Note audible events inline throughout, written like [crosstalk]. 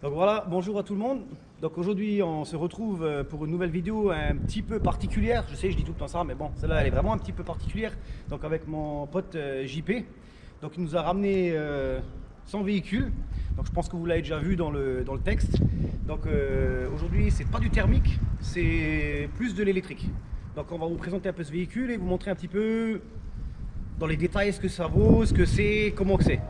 Donc voilà, bonjour à tout le monde. Donc aujourd'hui, on se retrouve euh, pour une nouvelle vidéo un petit peu particulière. Je sais, je dis tout le temps ça, mais bon, celle-là, elle est vraiment un petit peu particulière. Donc avec mon pote euh, JP. Donc il nous a ramené euh, son véhicule. Donc je pense que vous l'avez déjà vu dans le, dans le texte. Donc aujourd'hui, c'est pas du thermique, c'est plus de l'électrique. Donc on va vous présenter un peu ce véhicule et vous montrer un petit peu dans les détails ce que ça vaut, ce que c'est, comment que c'est.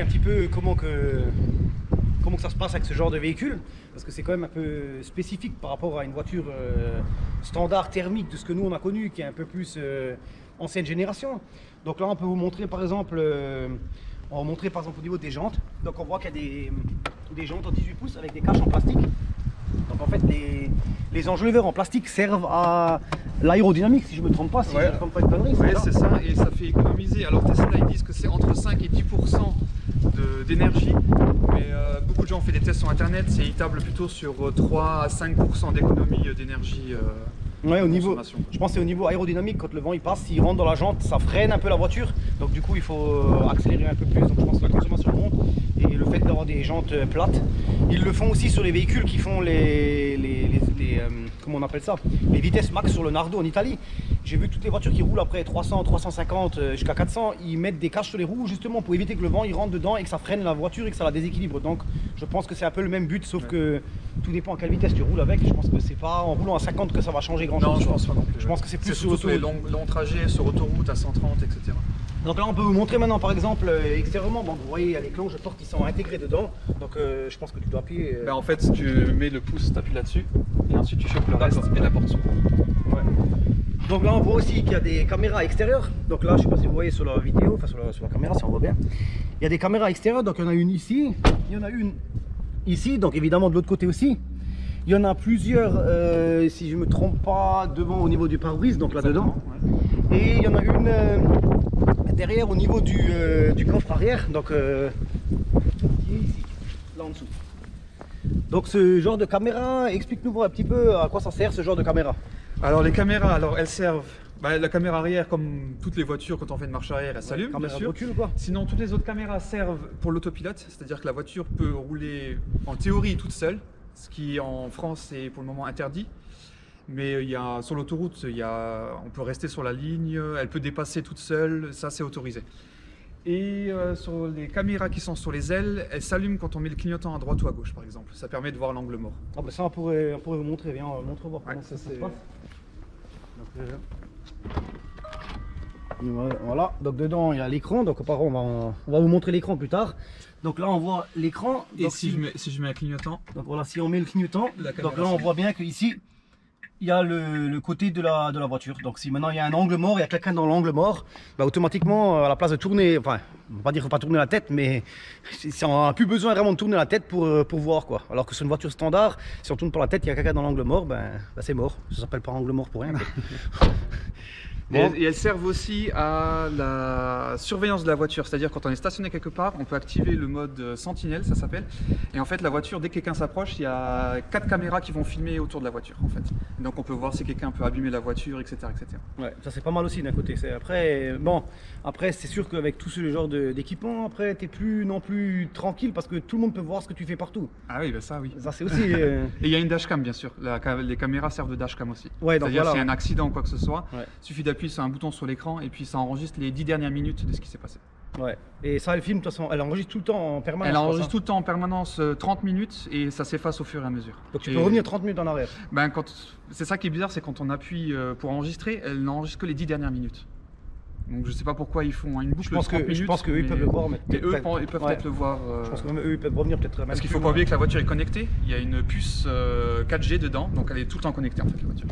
Expliquer un petit peu comment que, comment que ça se passe avec ce genre de véhicule, parce que c'est quand même un peu spécifique par rapport à une voiture euh, standard thermique de ce que nous on a connu, qui est un peu plus euh, ancienne génération. Donc là, on peut vous montrer par exemple, euh, on va montrer par exemple au niveau des jantes. Donc on voit qu'il y a des, des jantes en 18 pouces avec des caches en plastique. Donc en fait, les, les en plastique servent à l'aérodynamique, si je me trompe pas, si Ouais. je ne trompe pas de conneries. Oui, ça c'est ça, et ça fait économiser. Alors Tesla, ils disent que c'est entre 5 et 10 de- d'énergie, mais euh, beaucoup de gens ont fait des tests sur Internet, c'est ils tablent plutôt sur euh, 3 à 5% d'économie euh, d'énergie. euh, Ouais, au niveau, je pense c'est au niveau aérodynamique, quand le vent il passe, s'il rentre dans la jante, ça freine un peu la voiture. Donc du coup, il faut euh, accélérer un peu plus. Donc je pense que la consommation monte. Et le fait d'avoir des jantes euh, plates, ils le font aussi sur les véhicules qui font les, les, les- les, euh, comment on appelle ça, les vitesses max sur le Nardo en Italie. J'ai vu toutes les voitures qui roulent après 300, 350 euh, jusqu'à 400, ils mettent des caches sur les roues justement pour éviter que le vent il rentre dedans et que ça freine la voiture et que ça la déséquilibre. Donc je pense que c'est un peu le même but, sauf que tout dépend à quelle vitesse tu roules avec. Je pense que c'est pas en roulant à 50 que ça va changer grand chose. Non, je pense pas non plus. Je pense que c'est plus surtout sur sur les longs, longs trajets, sur autoroute à 130, etc. Donc là, on peut vous montrer maintenant, par exemple, euh, extérieurement. Bon, vous voyez, il y a les clenches de porte qui sont intégrées dedans. Donc, euh, je pense que tu dois appuyer. euh, Ben, en fait, tu mets le pouce, tu appuies là-dessus, et ensuite tu chopes le reste et la porte s'ouvre. ouais. Donc là, on voit aussi qu'il y a des caméras extérieures. Donc là, je sais pas si vous voyez sur la vidéo, enfin sur la, sur la caméra, si on voit bien. Il y a des caméras extérieures. Donc, il y en a une ici. Il y en a une ici. Donc, évidemment, de l'autre côté aussi. Il y en a plusieurs, euh, si je me trompe pas, devant au niveau du pare-brise, donc là-dedans. Ouais. Et il y en a une euh, derrière au niveau du, euh, du coffre arrière, donc ici, là en dessous. Donc ce genre de caméra, explique-nous un petit peu à quoi ça sert ce genre de caméra. Alors les caméras, alors elles servent. bah, la caméra arrière, comme toutes les voitures, quand on fait une marche arrière, elle s'allume, bien sûr. recul quoi. Sinon, toutes les autres caméras servent pour l'autopilote, c'est-à-dire que la voiture peut rouler en théorie toute seule, ce qui en France est pour le moment interdit. Mais euh, il y a, sur l'autoroute, il y a, on peut rester sur la ligne, elle peut dépasser toute seule, ça c'est autorisé. Et euh, sur les caméras qui sont sur les ailes, elles s'allument quand on met le clignotant à droite ou à gauche, par exemple. Ça permet de voir l'angle mort. Ah bah ça on pourrait, on pourrait vous montrer, viens, on montre voir comment Ouais, ça, ça, se passe. Donc, euh, voilà, donc dedans il y a l'écran, donc apparemment on va, on va vous montrer l'écran plus tard. Donc là on voit l'écran. Et si je, mets, si je mets un clignotant, Donc voilà, si on met le clignotant, donc là on voit bien qu'ici, il y a le, côté de la, voiture. Donc si maintenant il y a un angle mort, il y a quelqu'un dans l'angle mort, bah, automatiquement, à la place de tourner, enfin, on va pas dire faut pas tourner la tête, mais [laughs] on n'a plus besoin vraiment de tourner la tête pour, euh, pour voir quoi. Alors que sur une voiture standard, si on tourne pas la tête, il y a quelqu'un dans l'angle mort, ben, ben, c'est mort. Ça s'appelle pas angle mort pour rien. [laughs] Et, elles servent aussi à la surveillance de la voiture, c'est-à-dire quand on est stationné quelque part, on peut activer le mode euh, sentinelle, ça s'appelle. Et en fait, la voiture, dès que quelqu'un s'approche, il y a quatre caméras qui vont filmer autour de la voiture, en fait. Et donc on peut voir si quelqu'un peut abîmer la voiture, etc., etc. Ouais, ça c'est pas mal aussi d'un côté. Après, bon, après c'est sûr qu'avec tout ce genre d'équipement, après t'es plus non plus tranquille parce que tout le monde peut voir ce que tu fais partout. Ah oui, bah ça oui. Ça c'est aussi. euh, [laughs] Et il y a une dashcam, bien sûr. La les caméras servent de dashcam aussi. Ouais, C'est-à-dire voilà. s'il y a un accident ou quoi que ce soit, Ouais. il suffit d'appuyer sur un bouton sur l'écran et puis ça enregistre les dix dernières minutes de ce qui s'est passé. Ouais. Et ça, elle filme, de toute façon, elle enregistre tout le temps en permanence. Elle enregistre hein. tout le temps en permanence euh, 30 minutes et ça s'efface au fur et à mesure. Donc tu Et- peux revenir 30 minutes en arrière. Ben, quand... C'est ça qui est bizarre, c'est quand on appuie euh, pour enregistrer, elle n'enregistre que les 10 dernières minutes. Donc je sais pas pourquoi ils font une boucle Je pense de 30 que je pense qu'eux ils peuvent le voir, mais, Mais eux, ils peuvent ouais. peut-être le voir. euh, Je pense que même eux ils peuvent revenir peut-être. Parce qu'il faut pas oublier que la voiture est connectée. Il y a une puce euh, 4G dedans, donc elle est tout le temps connectée en fait la voiture.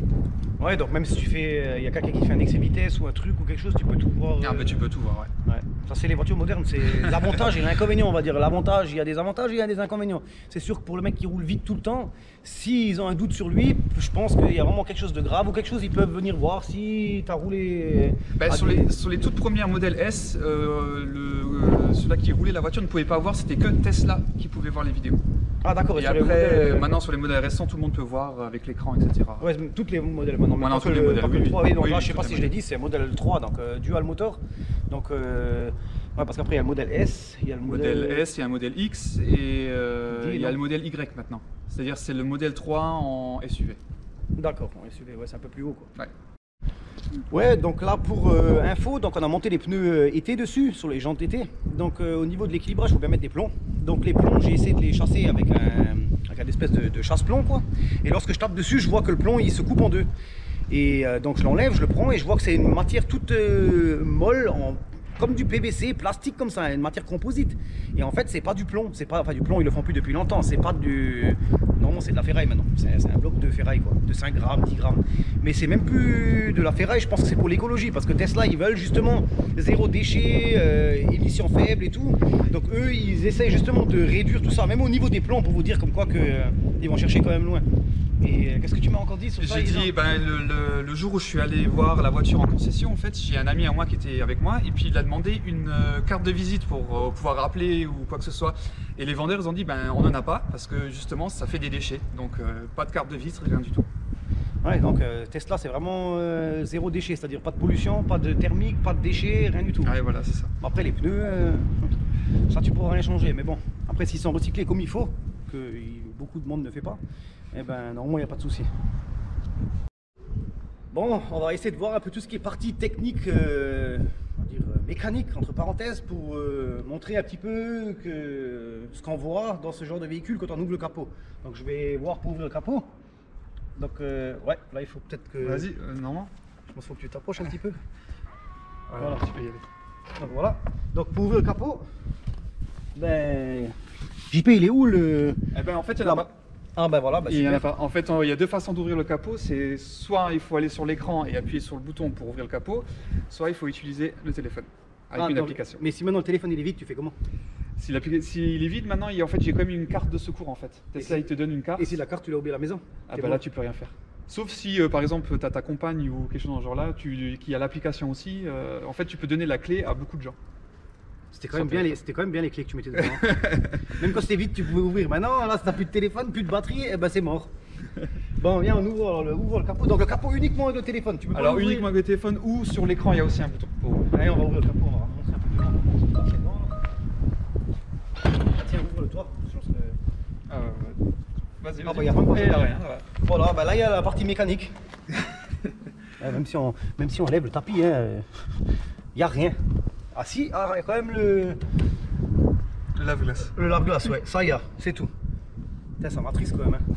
Ouais, donc même si tu fais, euh, il y a quelqu'un qui fait un excès de vitesse ou un truc ou quelque chose, tu peux tout voir. Ah euh, bah tu peux tout voir, ouais. Ouais. Ça c'est les voitures modernes, c'est [laughs] l'avantage et l'inconvénient on va dire. L'avantage, il y a des avantages et il y a des inconvénients. C'est sûr que pour le mec qui roule vite tout le temps, s'ils ont un doute sur lui, je pense qu'il y a vraiment quelque chose de grave ou quelque chose, ils peuvent venir voir si tu as roulé. Bah, sur, des- les, sur les toutes premières modèles S, euh, le, euh, ceux-là qui roulaient la voiture ne pouvaient pas voir, c'était que Tesla qui pouvait voir les vidéos. Ah d'accord, Et après, modèles, euh, maintenant sur les modèles récents, tout le monde peut voir avec l'écran, etc. Ouais, toutes les modèles maintenant. Maintenant, tous les le- modèles, oui, le oui. 3, oui, donc Oui, là, oui, je sais pas si je l'ai dit, c'est modèle 3, donc euh, dual motor. Donc, euh, ouais, parce qu'après, il y a le modèle S, il y a le modèle. modèle S, il y a un modèle X et euh, D, il y a le modèle Y maintenant. C'est-à-dire c'est le modèle 3 en SUV. D'accord, ouais, celui-là, ouais, c'est un peu plus haut. Quoi. Ouais. Ouais, donc là pour euh, info, donc on a monté les pneus été dessus, sur les jantes été. Donc euh, au niveau de l'équilibrage, il faut bien mettre des plombs. Donc les plombs, j'ai essayé de les chasser avec un, espèce de, chasse-plomb quoi. Et lorsque je tape dessus, je vois que le plomb il se coupe en deux. Et euh, donc je l'enlève, je le prends et je vois que c'est une matière toute euh, molle, comme du PVC, plastique comme ça, une matière composite. Et en fait, c'est pas du plomb, c'est pas, enfin du plomb, ils le font plus depuis longtemps. C'est pas du, c'est de la ferraille maintenant. C'est un bloc de ferraille quoi, de 5 grammes, 10 grammes. Mais c'est même plus de la ferraille. Je pense que c'est pour l'écologie parce que Tesla ils veulent justement zéro déchet, euh, émissions faibles et tout. Donc eux ils essayent justement de réduire tout ça, même au niveau des plombs pour vous dire comme quoi que euh, ils vont chercher quand même loin. Et euh, qu'est-ce que tu m'as encore dit sur ça J'ai dit, ben, le, le- le jour où je suis allé voir la voiture en concession, en fait, j'ai un ami à moi qui était avec moi, et puis il a demandé une euh, carte de visite pour euh, pouvoir rappeler ou quoi que ce soit. Et les vendeurs, ils ont dit, ben, on n'en a pas, parce que justement, ça fait des déchets. Donc, euh, pas de carte de visite, rien du tout. Ouais, donc euh, Tesla c'est vraiment euh, zéro déchet, c'est-à-dire pas de pollution, pas de thermique, pas de déchets, rien du tout. Ouais, voilà, c'est ça. Après les pneus, ça tu pourras rien changer, mais bon, après s'ils sont recyclés comme il faut, que beaucoup de monde ne fait pas, eh ben normalement il n'y a pas de souci. Bon, on va essayer de voir un peu tout ce qui est partie technique, on va dire mécanique entre parenthèses, pour euh, montrer un petit peu que ce qu'on voit dans ce genre de véhicule quand on ouvre le capot. Donc je vais voir pour ouvrir le capot. Donc euh, ouais, là il faut peut-être que. Vas-y, euh, normalement. Je pense qu'il faut que tu t'approches un petit peu. Voilà, Voilà. tu peux y aller. Donc voilà. Donc pour ouvrir le capot, ben. JP il est où le. Eh ben, en fait, il n'y en a pas. Ah ben voilà, bah, Il y en a super. pas. En fait, euh, il y a deux façons d'ouvrir le capot. C'est soit il faut aller sur l'écran et appuyer sur le bouton pour ouvrir le capot, soit il faut utiliser le téléphone avec Ah, une application. Mais si maintenant le téléphone il est vide, tu fais comment? Si l'appli- S'il est vide maintenant, il en fait, j'ai quand même une carte de secours en fait. Tesla, si- il te donne une carte. Et si la carte tu l'as oubliée à la maison Ah bon là, tu peux rien faire. Sauf si, euh, par exemple, tu as ta compagne ou quelque chose dans ce genre-là, qui a l'application aussi, euh, en fait, tu peux donner la clé à beaucoup de gens. C'était quand, même bien les- c'était quand même bien les clés que tu mettais dedans. hein. [laughs] même quand c'était vide, tu pouvais ouvrir. Maintenant, là, si t'as plus de téléphone, plus de batterie, et ben c'est mort. [laughs] Bon, viens, on ouvre, alors, le, ouvre le capot. Donc le capot uniquement avec le téléphone. Tu peux Alors, uniquement avec le téléphone ou sur l'écran, il y a aussi un bouton. pour- Allez, on va ouvrir le capot, on va montrer un peu on. Ah, tiens, ouvre-le toi. sinon ce serait- Ah, ouais, ouais. Vas-y, Ah, vas-y. bah, y a pas de Eh, a rien. voilà. Voilà, bah là il y a la partie mécanique. Ouais, [laughs] même, si on, même si on lève le tapis, il hein, n'y a rien. Ah si, ah, y a quand même le, Le lave-glace. le lave-glace, ouais, ça y a, c'est tout. Putain, ça m'attriste quand même. hein.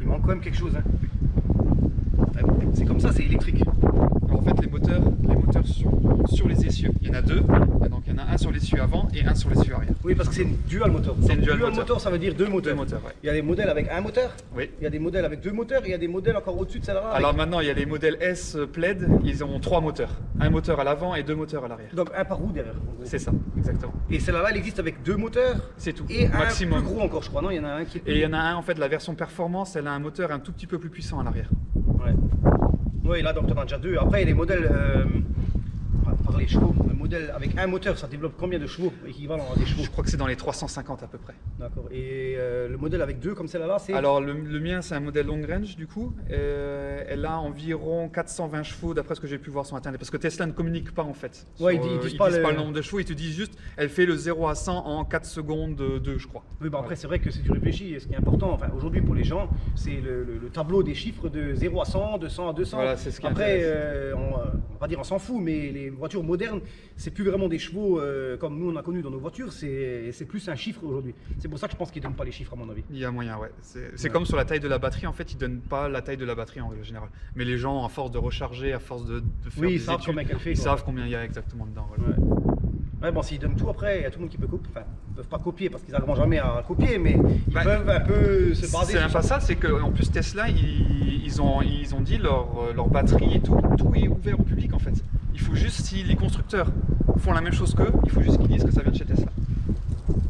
Il manque quand même quelque chose. hein. C'est comme ça, c'est électrique. En fait, les moteurs, les moteurs sont sur les essieux. Il y en a deux. Donc, il y en a un sur l'essieu avant et un sur l'essieu arrière. Oui, parce que c'est une dual moteur. C'est une Donc, dual moteur. moteur, ça veut dire deux moteurs. Deux moteurs, ouais. Il y a des modèles avec un moteur, Oui. il y a des modèles avec deux moteurs, et il y a des modèles encore au-dessus de celle-là. avec- Alors maintenant, il y a les modèles S Plaid, ils ont trois moteurs. Un moteur à l'avant et deux moteurs à l'arrière. Donc un par roue derrière. C'est ça, exactement. Et celle-là, elle existe avec deux moteurs. C'est tout. Et Maximum. un plus gros encore, je crois. Non, il y en a un qui est Et il y en a un, en fait, la version performance, elle a un moteur un tout petit peu plus puissant à l'arrière. Ouais. Oui, là, donc, tu en as déjà deux. Après, les modèles. Euh, on va parler chevaux. Modèle avec un moteur, ça développe combien de chevaux Équivalent à des chevaux. Je crois que c'est dans les 350 à peu près. D'accord. Et euh, le modèle avec deux, comme celle-là, c'est. Alors le, le mien, c'est un modèle long range du coup. Euh, elle a environ 420 chevaux d'après ce que j'ai pu voir sur internet. Parce que Tesla ne communique pas en fait. Ouais, Sur, ils di- ils euh, disent pas le- nombre de chevaux, ils te disent juste, elle fait le 0 à 100 en 4 secondes 2, je crois. Oui, bah après, c'est vrai que si tu réfléchis, ce qui est important, enfin, aujourd'hui pour les gens, c'est le, le- le tableau des chiffres de 0 à 100, de 100 à 200. Voilà, c'est ce qui Après, euh, on, euh, on va pas dire on s'en fout, mais les voitures modernes, c'est plus vraiment des chevaux euh, comme nous on a connu dans nos voitures, c'est plus un chiffre aujourd'hui. C'est pour ça que je pense qu'ils donnent pas les chiffres à mon avis. Il y a moyen, ouais. C'est Ouais. comme sur la taille de la batterie, en fait, ils donnent pas la taille de la batterie en règle générale. Mais les gens, à force de recharger, à force de, de faire Oui, des savent études, combien qu'elle fait, ils savent combien il y a exactement dedans. voilà. Ouais. Ouais, bon, s'ils donnent tout après, il y a tout le monde qui peut copier. Enfin, ils peuvent pas copier parce qu'ils n'arriveront jamais à copier, mais ils Bah, peuvent un peu se baser C'est même pas ça, c'est qu'en plus Tesla, ils, ils ont, ils ont dit leur, leur batterie et tout, tout est ouvert au public en fait. Il faut juste, si les constructeurs font la même chose qu'eux, il faut juste qu'ils disent que ça vient de chez Tesla.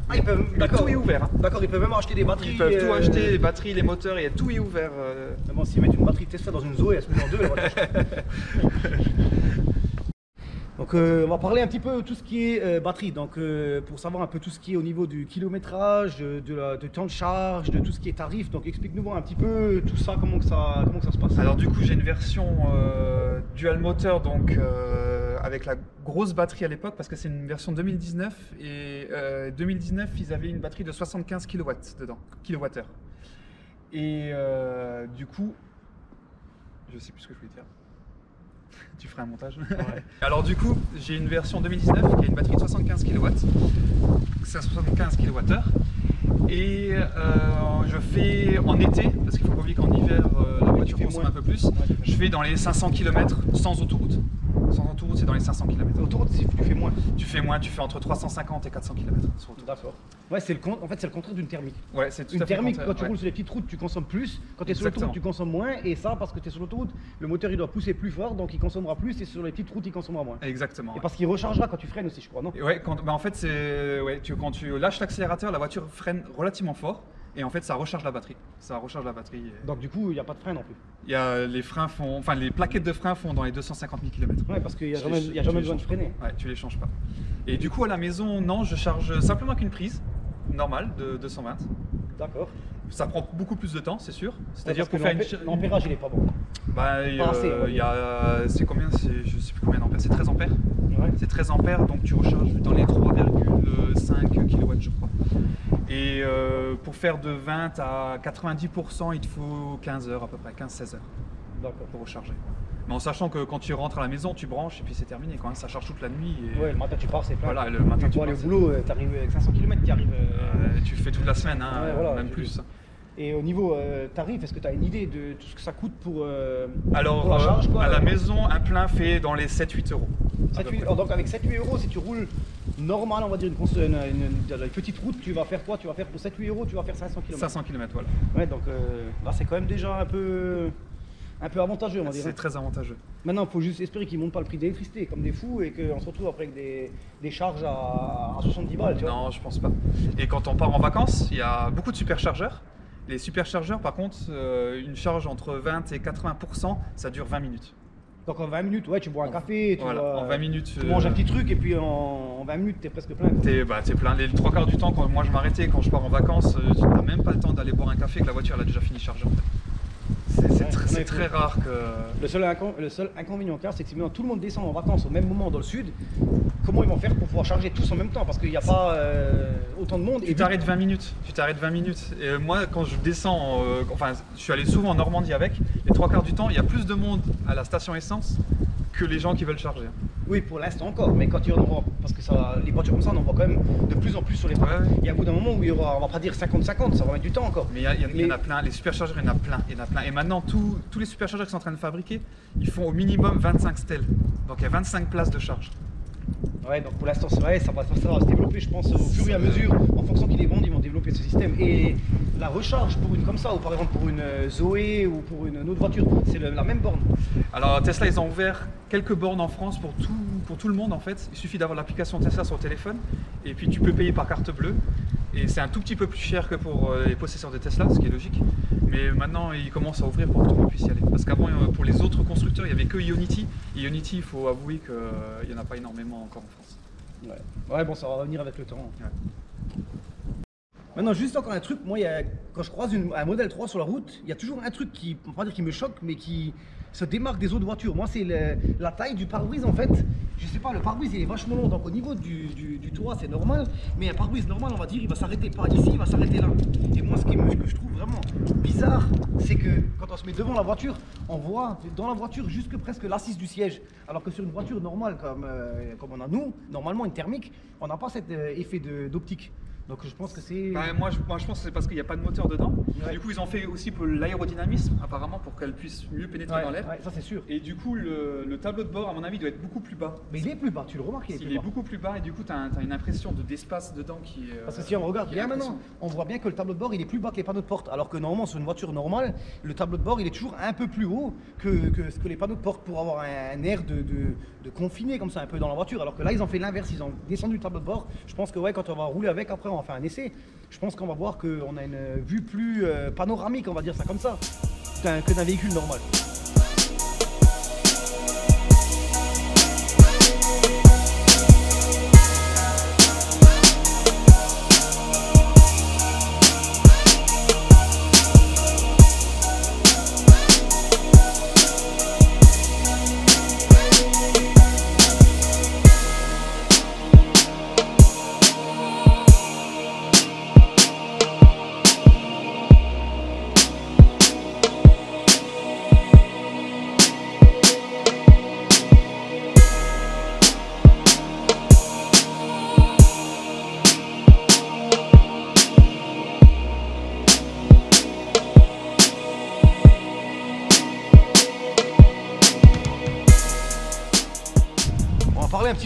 Ah, ils peuvent, tout est ouvert. hein. D'accord, ils peuvent même acheter des batteries. Ils peuvent tout euh, acheter, les batteries, les moteurs, et tout est ouvert. euh. Mais bon, s'ils mettent une batterie Tesla dans une Zoé, elle se met en deux. [laughs] Donc, euh, on va parler un petit peu de tout ce qui est euh, batterie. Donc, euh, pour savoir un peu tout ce qui est au niveau du kilométrage, de, temps de charge, de tout ce qui est tarif. Donc, explique-nous un petit peu tout ça, comment ça, comment ça se passe. Alors du coup, j'ai une version dual moteur, donc avec la grosse batterie à l'époque, parce que c'est une version 2019 et euh, 2019, ils avaient une batterie de 75 kW dedans, kilowattheure. Et du coup, je sais plus ce que je voulais dire. Tu feras un montage. Alors du coup, j'ai une version 2019 qui a une batterie de 75 kW, 75 kWh. Et euh, je fais en été, parce qu'il faut pas oublier qu'en hiver, euh, la voiture consomme un peu plus. Je fais dans les 500 km sans autoroute. Sans autoroute, c'est dans les 500 km. Autour, tu fais moins. Tu fais moins, tu fais entre 350 et 400 km sur autoroute. D'accord. Ouais, c'est le con- en fait, c'est le contraire d'une thermique. Ouais, c'est tout Une à fait thermique, quand tu ouais. roules sur les petites routes, tu consommes plus. Quand tu es sur l'autoroute, tu consommes moins. Et ça, parce que tu es sur l'autoroute, le moteur il doit pousser plus fort, donc il consommera plus. Et sur les petites routes, il consommera moins. Exactement. Et parce qu'il rechargera quand tu freines aussi, je crois, non? Et ouais, quand, bah en fait, c'est ouais, tu, quand tu lâches l'accélérateur, la voiture freine relativement fort. Et en fait, ça recharge la batterie. Ça recharge la batterie. et- Donc du coup, il n'y a pas de frein non plus. Il y a les freins font, enfin les plaquettes de freins font dans les 250 000 km. Ouais, parce qu'il n'y a jamais, y a jamais besoin de freiner. Ouais, tu les changes pas. Et du coup, à la maison, non, je charge simplement qu'une prise normale de 220. D'accord. Ça prend beaucoup plus de temps, c'est sûr. C'est-à-dire pour faire une, l'ampé- l'ampérage, il est pas bon. bah, pas euh, il y a, c'est combien c'est- Je sais plus combien d'ampères. C'est 13 ampères. Ouais. C'est 13 ampères, donc tu recharges dans les 3,5 kW, je crois. Et euh, pour faire de 20 à 90%, il te faut 15 heures à peu près, 15-16 heures pour recharger. Mais en sachant que quand tu rentres à la maison, tu branches et puis c'est terminé. Quand ça charge toute la nuit. Et, Ouais, le matin tu pars, c'est plein. Voilà, le matin, tu pour aller au pars, boulot, tu arrives avec 500 km qui arrivent. euh, tu fais toute la semaine, hein, Ouais, voilà, même plus. Et au niveau euh, tarif, est-ce que tu as une idée de tout ce que ça coûte pour, euh, Alors, pour la charge euh, quoi, à la maison, un plein fait dans les 7-8 euros. à 7, peu 8 près. alors, donc avec 7-8 euros, si tu roules normal, on va dire une, cons- une, une- une petite route, tu vas faire quoi? Tu vas faire pour 7-8 euros, tu vas faire 500 km. 500 km, voilà. Ouais, donc là c'est quand même déjà un peu, un peu avantageux, on va dire. C'est hein. très avantageux. Maintenant, il faut juste espérer qu'ils ne montent pas le prix d'électricité comme des fous et qu'on se retrouve après avec des, des charges à, à 70 balles, tu vois. Non, je pense pas. Et quand on part en vacances, il y a beaucoup de superchargeurs. Les superchargeurs, par contre, euh, une charge entre 20 et 80%, ça dure 20 minutes. Donc en 20 minutes, ouais, tu bois un café, tu, Voilà, en 20 minutes. tu euh, manges un petit truc et puis en, en 20 minutes, tu es presque plein. T'es bah, t'es plein. Les trois quarts du temps, quand moi je m'arrêtais, quand je pars en vacances, euh, tu n'as même pas le temps d'aller boire un café que la voiture elle a déjà fini de charger. en fait. C'est Ouais, très rare que. Le seul, incon- le seul inconvénient qu'il y a, c'est que si maintenant tout le monde descend en vacances au même moment dans le sud, comment ils vont faire pour pouvoir charger tous en même temps? Parce qu'il n'y a pas euh, autant de monde. Tu t'arrêtes 20 minutes. Tu t'arrêtes 20 minutes. Et euh, moi, quand je descends, euh, enfin, je suis allé souvent en Normandie avec. Les trois quarts du temps, il y a plus de monde à la station essence que les gens qui veulent charger. Oui, pour l'instant encore, mais quand il y en aura, parce que ça, les voitures comme ça, on en voit quand même de plus en plus sur les routes. Ouais. Il y a un bout d'un moment où il y aura, on va pas dire 50-50, ça va mettre du temps encore. Mais il y, a- il y a- il y en a plein. Les superchargeurs, il y en a plein. Il y en a plein. Et maintenant, tous- tous les superchargeurs qui sont en train de fabriquer, ils font au minimum 25 stèles. Donc il y a 25 places de charge. Ouais, donc pour l'instant, c'est vrai, ça va, ça va se développer, je pense, au fur et à mesure, en fonction qu'ils les vendent, ils vont développer ce système. Et la recharge pour une comme ça, ou par exemple pour une euh, Zoé ou pour une, une autre voiture, c'est la même borne. Alors Tesla, ils ont ouvert quelques bornes en France pour tout, pour tout le monde en fait. Il suffit d'avoir l'application Tesla sur le téléphone et puis tu peux payer par carte bleue. Et c'est un tout petit peu plus cher que pour euh, les possesseurs de Tesla, ce qui est logique. Mais maintenant, ils commencent à ouvrir pour que tout le monde puisse y aller. Parce qu'avant, euh, pour les autres constructeurs, il n'y avait que Ionity. Et Ionity, il faut avouer qu'il n'y en a pas énormément encore en France. Ouais. ouais, bon, ça va revenir avec le temps. Maintenant, juste encore un truc, moi, quand je croise un modèle 3 sur la route, il y a toujours un truc qui, on va pas dire qui me choque, mais qui se démarque des autres voitures. Moi, c'est la taille du pare-brise en fait. Je sais pas, le pare-brise il est vachement long, donc au niveau du, toit, c'est normal. Mais un pare-brise normal, on va dire, il va s'arrêter pas ici, il va s'arrêter là. Et moi, ce que je trouve vraiment bizarre, c'est que quand on se met devant la voiture, on voit dans la voiture jusque presque l'assise du siège. Alors que sur une voiture normale, comme, euh, on a nous, normalement une thermique, on n'a pas cet euh, effet d'optique. Donc je pense que c'est. Bah, moi, je, moi, je pense que c'est parce qu'il n'y a pas de moteur dedans. Ouais. Du coup, ils ont fait aussi pour l'aérodynamisme, apparemment, pour qu'elle puisse mieux pénétrer Ouais, dans l'air. ouais, ça c'est sûr. Et du coup, le, le tableau de bord, à mon avis, doit être beaucoup plus bas. Mais il est plus bas, tu le remarques, il est Il plus est bas. beaucoup plus bas et du coup, tu as, une impression de- d'espace dedans qui euh, Parce que si on regarde bien maintenant, on voit bien que le tableau de bord il est plus bas que les panneaux de porte. Alors que normalement sur une voiture normale, le tableau de bord il est toujours un peu plus haut que, que ce que les panneaux de porte pour avoir un, un air de, de, de confiné comme ça un peu dans la voiture. Alors que là ils ont fait l'inverse, ils ont descendu le tableau de bord. Je pense que ouais quand on va rouler avec après on va faire un essai. Je pense qu'on va voir qu'on a une vue plus euh, panoramique, on va dire ça comme ça, que d'un véhicule normal.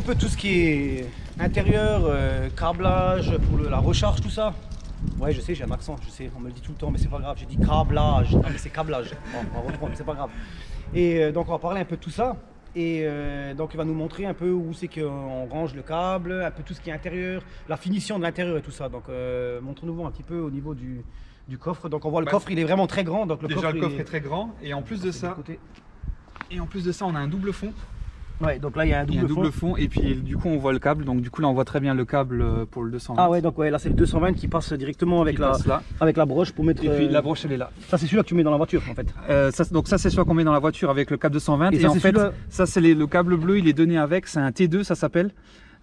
Peu tout ce qui est intérieur, euh, câblage pour le- la recharge, tout ça. Ouais, je sais, j'ai un accent, je sais, on me le dit tout le temps, mais c'est pas grave. J'ai dit câblage, non mais c'est câblage. Bon, on va reprendre, c'est pas grave. Et euh, donc on va parler un peu de tout ça. Et euh, donc il va nous montrer un peu où c'est qu'on range le câble, un peu tout ce qui est intérieur, la finition de l'intérieur et tout ça. Donc euh, montre-nous un petit peu au niveau du, du coffre. Donc on voit le Bah, coffre, il est vraiment très grand. Donc le Déjà, coffre, le coffre il est très grand et en plus de c'est ça, et en plus de ça, on a un double fond. Ouais, donc là il y a un Il y a double, un double fond. fond et puis du coup, on voit le câble. Donc du coup, là, on voit très bien le câble euh, pour le 220. Ah ouais, donc ouais, là c'est le 220 qui passe directement avec qui la, passe là. avec la broche pour mettre. Et puis euh, la broche, elle est là. Ça c'est celui-là que tu mets dans la voiture en fait. Euh, ça, donc ça c'est celui qu'on met dans la voiture avec le câble 220 Et et, ça, en fait ça c'est le câble bleu il est donné avec c'est un T2 ça s'appelle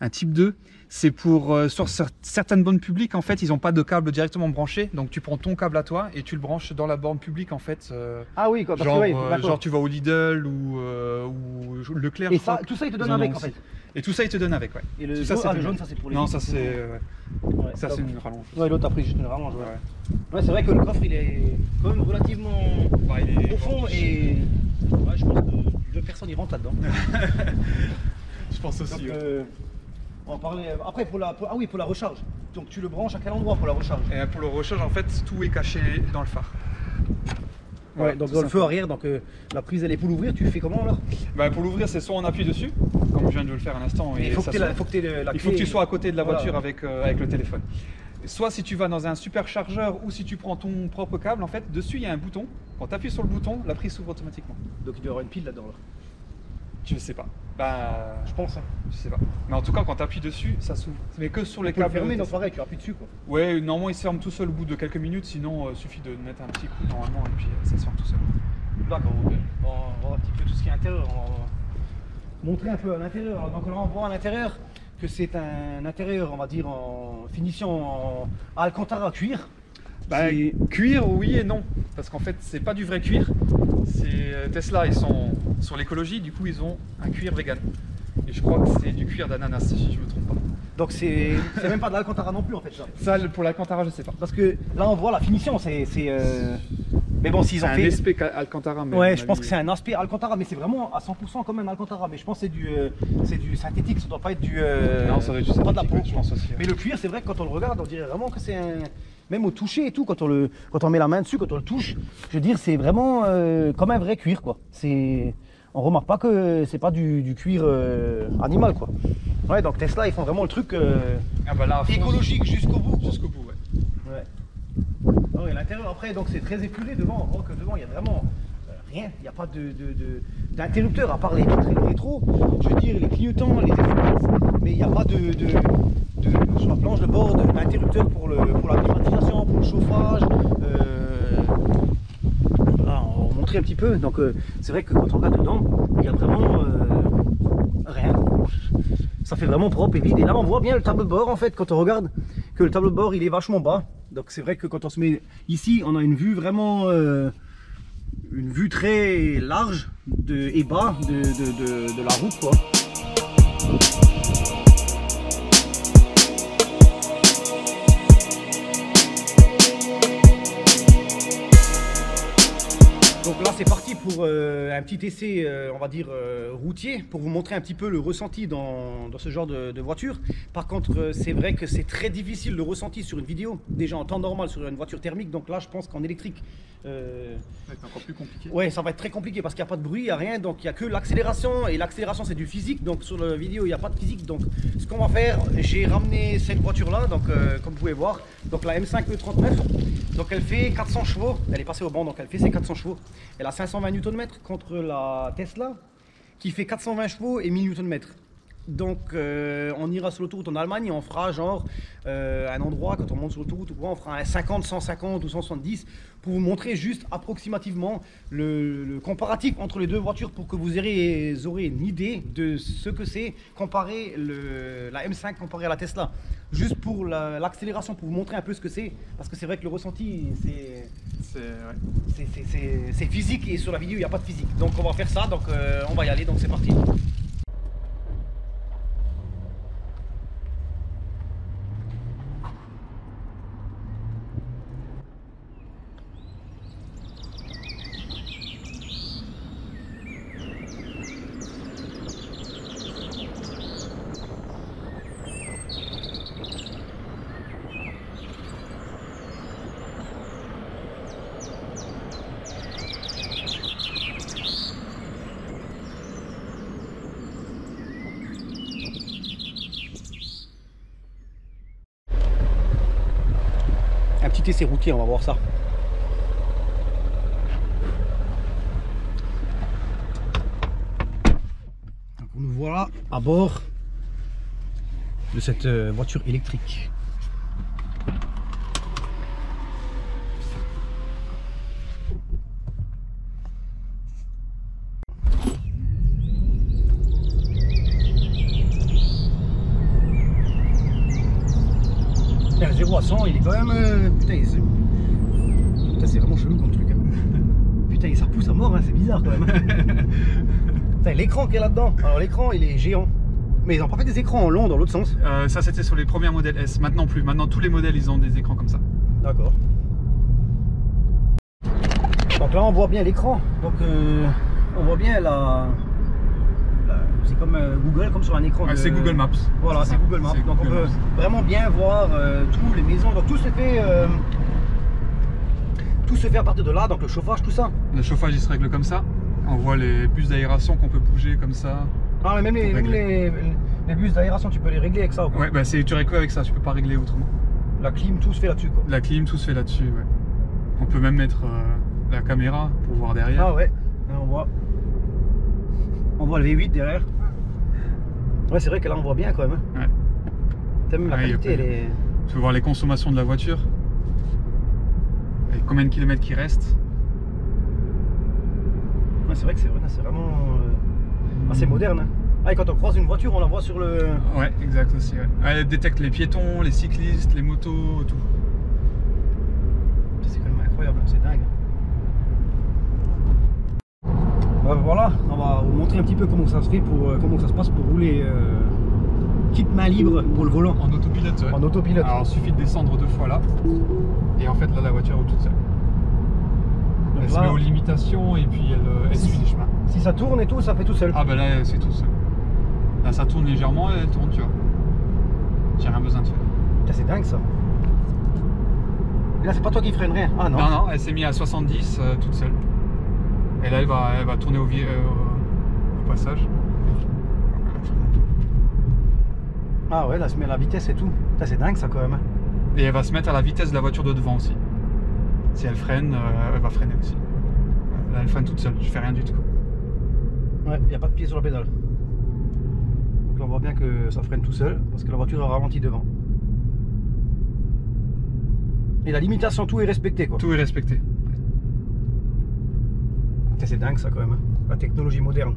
un type 2 c'est pour euh, sur cer- certaines bornes publiques en fait ils n'ont pas de câble directement branché donc tu prends ton câble à toi et tu le branches dans la borne publique en fait euh, Ah oui, quoi, parce genre, que ouais, euh, genre tu vas au Lidl ou, ou Leclerc Et ça, tout ça il te Ils donne en ont avec en fait. et tout ça il te donne avec ouais Et le Tout ça, jaune, ah, le jaune ça c'est pour les non ça c'est ouais. Ouais, ça c'est une rallonge Ouais, l'autre après juste une rallonge. Ouais, Ouais. C'est vrai que le coffre il est quand même relativement Bah, il est profond et. Ouais, je pense que deux personnes y rentrent là-dedans. [laughs] je pense aussi. Euh, on va parler. Après, pour la, pour- ah oui, pour la recharge. Donc tu le branches à quel endroit pour la recharge et euh, pour le recharge en fait tout est caché dans le phare Ouais, donc dans le feu arrière, donc euh, la prise elle est pour l'ouvrir, tu fais comment là Bah, pour l'ouvrir, c'est soit on appuie dessus, comme je viens de le faire à l'instant. Il et faut que tu la, sonne. faut que t'aies le- la Il faut que clé- tu sois à côté de la Voilà. voiture avec, euh, avec le téléphone. Soit si tu vas dans un superchargeur ou si tu prends ton propre câble, en fait, dessus il y a un bouton. Quand tu appuies sur le bouton, la prise s'ouvre automatiquement. Donc il doit y avoir une pile là-dedans. Là. Je sais pas. Bah, Je pense. Hein. je sais pas. Mais en tout cas, quand tu appuies dessus, ça s'ouvre. Mais que sur les Tu peux le câbles. fermer, donc pareil, tu appuies dessus quoi. Ouais, normalement il se ferme tout seul au bout de quelques minutes, sinon il suffit de mettre un petit coup normalement et puis euh, ça se ferme tout seul. D'accord, ok. Bon, on va voir un petit peu tout ce qui est intérieur. On va montrer un peu à l'intérieur. Donc là, on voit à l'intérieur que c'est un intérieur, on va dire, en finition en Alcantara cuir. Bah, cuir, oui et non. Parce qu'en fait, c'est pas du vrai cuir. C'est euh, Tesla, ils sont sur l'écologie, du coup, ils ont un cuir vegan. Et je crois que c'est du cuir d'ananas, si je me trompe pas. Donc c'est c'est même pas de l'Alcantara non plus en fait ça. Ça, pour l'Alcantara, je sais pas. Parce que là, on voit la finition, c'est. euh, Mais bon, s'ils ont un fait. SP Alcantara, mais. Ouais, je pense que c'est un aspect Alcantara, mais c'est vraiment à 100% quand même Alcantara. Mais je pense que c'est du, euh, c'est du synthétique, ça doit pas être du. euh, Non, ça doit être du pas de la synthétique, peau. ouais, je pense aussi, ouais. Mais le cuir, c'est vrai que quand on le regarde, on dirait vraiment que c'est un. Même au toucher et tout, quand on, le, quand on met la main dessus, quand on le touche, je veux dire, c'est vraiment euh, comme un vrai cuir, quoi. C'est. On remarque pas que c'est pas du, du cuir euh, animal, quoi. Ouais, donc Tesla, ils font vraiment le truc euh, Ah bah là, écologique jusqu'au bout. Jusqu'au bout, ouais. Ouais. Oui, l'intérieur après, donc c'est très épuré devant. On voit que devant, il y a vraiment rien. Il n'y a pas de, de- de- d'interrupteur à part les vitres et les rétros. Je veux dire, les clignotants, les mais il n'y a pas de, de, la planche de bord de l'interrupteur pour, le, pour la climatisation, pour le chauffage. euh, voilà, on va montrer un petit peu. Donc euh, c'est vrai que quand on regarde dedans, il y a vraiment euh, rien. Ça fait vraiment propre et vide. Et là on voit bien le tableau de bord en fait quand on regarde que le tableau de bord il est vachement bas. Donc c'est vrai que quand on se met ici, on a une vue vraiment une vue très large et bas de, de- de- de la route quoi. Là c'est parti pour euh, un petit essai, euh, on va dire euh, routier, pour vous montrer un petit peu le ressenti dans, dans ce genre de, de voiture. Par contre c'est vrai que c'est très difficile le ressenti sur une vidéo, déjà en temps normal sur une voiture thermique, donc là je pense qu'en électrique, Ça va être encore plus compliqué. ouais ça va être très compliqué parce qu'il n'y a pas de bruit, il n'y a rien, donc il n'y a que l'accélération, et l'accélération c'est du physique, donc sur la vidéo il n'y a pas de physique, donc ce qu'on va faire, j'ai ramené cette voiture là, donc comme vous pouvez voir, donc la M5 E39, donc elle fait 400 chevaux, elle est passée au banc, donc elle fait ses 400 chevaux. Elle a 520 Nm contre la Tesla qui fait 420 chevaux et 1000 Nm. Donc euh, on ira sur l'autoroute en Allemagne et on fera genre euh, un endroit quand on monte sur l'autoroute ou quoi, on fera un 50, 150 ou 170 pour vous montrer juste approximativement le, le comparatif entre les deux voitures pour que vous aurez, aurez une idée de ce que c'est comparer le, la M5 comparée à la Tesla. Juste pour la- l'accélération, pour vous montrer un peu ce que c'est, parce que c'est vrai que le ressenti c'est C'est ouais. c'est- c'est- c'est c'est physique et sur la vidéo il n'y a pas de physique. Donc on va faire ça, donc euh, on va y aller, donc c'est parti. Essai routier, on va voir ça. Donc, nous voilà à bord de cette euh, voiture électrique. Un 0 à 100, il est quand même. Putain, il- c'est Putain, c'est vraiment chelou comme truc. hein. [laughs] Putain, ça pousse à mort, hein, c'est bizarre quand même. [laughs] Putain, l'écran qui est là-dedans. Alors, l'écran, il est géant. Mais ils n'ont pas fait des écrans en long dans l'autre sens. Euh, ça c'était sur les premiers modèles S. Maintenant plus. Maintenant tous les modèles ils ont des écrans comme ça. D'accord. Donc là, on voit bien l'écran. Donc, euh, on voit bien la. C'est comme euh, Google, comme sur un écran. De- c'est Google Maps. Voilà, c'est. Google Maps. Donc on peut Maps. vraiment bien voir euh, tous les maisons. Donc tout se fait. euh, tout se fait à partir de là, donc le chauffage, tout ça. Le chauffage il se règle comme ça. On voit les bus d'aération qu'on peut bouger comme ça. Ah, mais même, les, Faut même régler. les, les bus d'aération, tu peux les régler avec ça. ou quoi Ouais, bah c'est tu règles avec ça, tu peux pas régler autrement. La clim, tout se fait là-dessus. quoi. La clim, tout se fait là-dessus, ouais. On peut même mettre la caméra pour voir derrière. Ah ouais, Là, on voit. On voit le V8 derrière. Ouais, c'est vrai que là on voit bien quand même. hein. Ouais. T'as même la Ouais, y a qualité, pas- elle est. Tu peux voir les consommations de la voiture? Et combien de kilomètres qui restent? Ouais, c'est vrai que c'est vrai, c'est vraiment euh, assez moderne. hein. Ah, et quand on croise une voiture, on la voit sur le. Ouais, exact aussi. Ouais. Elle détecte les piétons, les cyclistes, les motos, tout. C'est quand même incroyable, c'est dingue. Bah, voilà, on va vous montrer un petit peu comment ça se fait pour euh, comment ça se passe pour rouler euh, kit main libre pour le volant En autopilote, ouais. en autopilote. Alors il suffit de descendre deux fois là. Et en fait là la voiture roule toute seule. Donc Elle se met aux limitations et puis elle, euh, elle suit les chemins. si ça tourne et tout, ça fait tout seul. Ah bah là c'est tout seul. Là ça tourne légèrement et elle tourne tu vois. J'ai rien besoin de faire. C'est dingue ça. Là, c'est pas toi qui freine rien. Ah non. Non non, elle s'est mise à 70 euh, toute seule. Et là elle va, elle va tourner au, vi- euh, au- passage. Ah ouais, là, se met à la vitesse et tout. Putain, C'est dingue ça quand même. Et elle va se mettre à la vitesse de la voiture de devant aussi. Si elle freine, euh, elle va freiner aussi. Là elle freine toute seule, je fais rien du tout. Ouais, il n'y a pas de pied sur la pédale. Donc là, on voit bien que ça freine tout seul parce que la voiture a ralenti devant. Et la limitation, tout est respecté quoi. Tout est respecté. C'est dingue ça quand même, hein. la technologie moderne.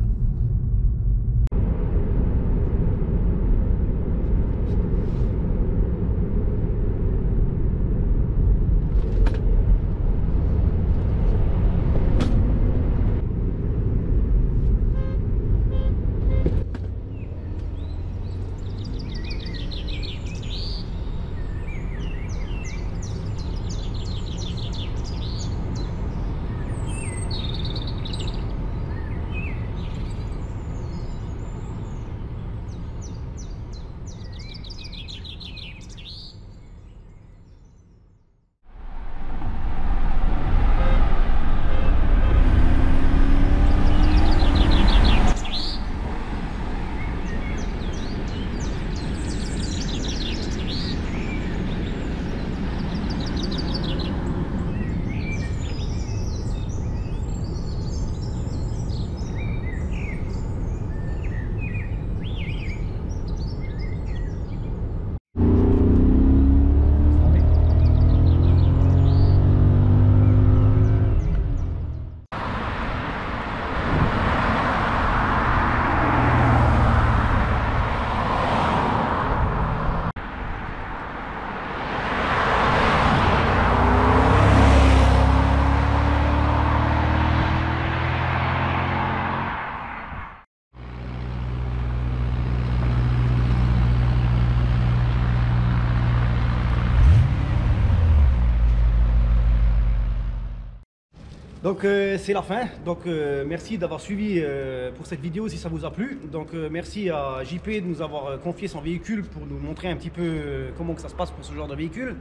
Donc euh, c'est la fin. Donc euh, merci d'avoir suivi euh, pour cette vidéo si ça vous a plu. Donc merci à JP de nous avoir confié son véhicule pour nous montrer un petit peu comment que ça se passe pour ce genre de véhicule.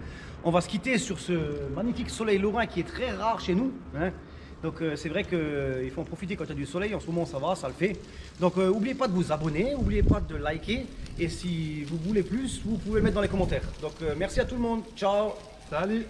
On va se quitter sur ce magnifique soleil lorrain qui est très rare chez nous. hein. Donc c'est vrai qu'il faut en profiter quand il y a du soleil. En ce moment ça va, ça le fait. Donc n'oubliez pas de vous abonner, n'oubliez pas de liker. Et si vous voulez plus, vous pouvez le mettre dans les commentaires. Donc merci à tout le monde. Ciao Salut